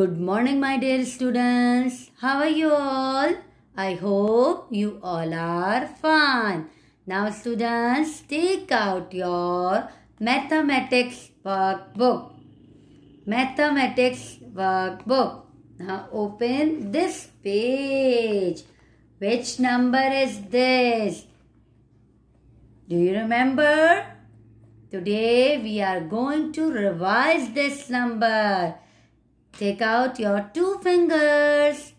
Good morning, my dear students. How are you all? I hope you all are fine. Now, students, take out your mathematics workbook. Mathematics workbook. Now, open this page. Which number is this? Do you remember? Today we are going to revise this number. Take out your two fingers.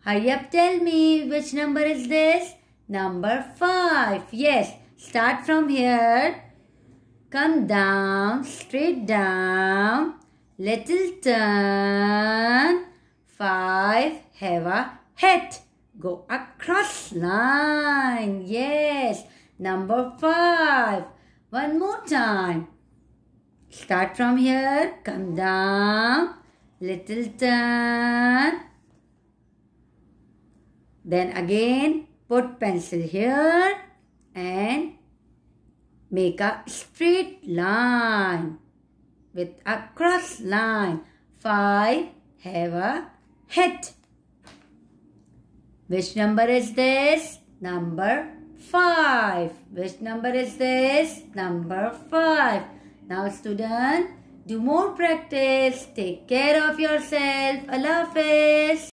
Hurry up, tell me which number is this? Number 5. Yes, start from here. Come down, straight down. Little turn. 5. Have a hit. Go across line. Yes, number 5. One more time. Start from here. Come down. Little turn. Then again put pencil here and make a straight line with a cross line. Five have a hit. Which number is this? Number 5. Which number is this? Number 5. Now student, do more practice. Take care of yourself. Allah Hafiz.